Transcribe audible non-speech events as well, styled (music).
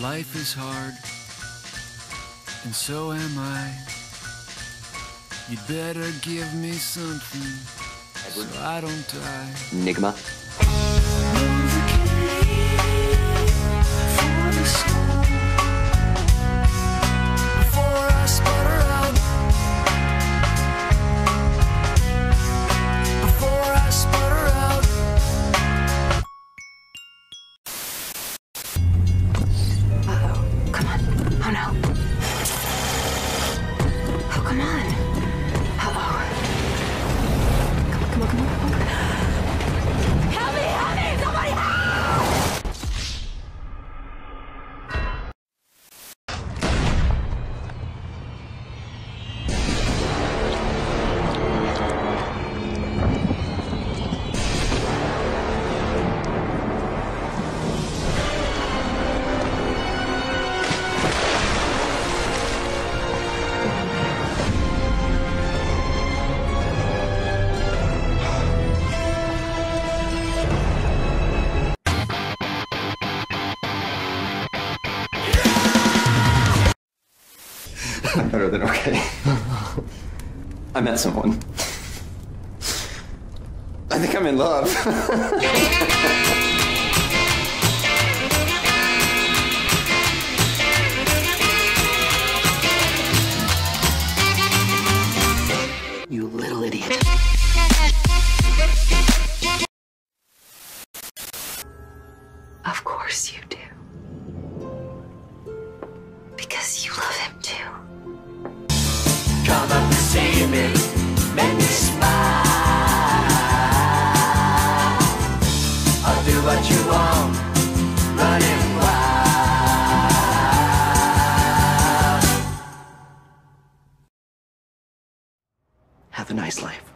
Life is hard, and so am I. You'd better give me something so I don't die. Enigma. Come on. I'm (laughs) better than okay. I met someone. I think I'm in love. (laughs) You little idiot. Of course you do. Because you love him too. Have a nice life.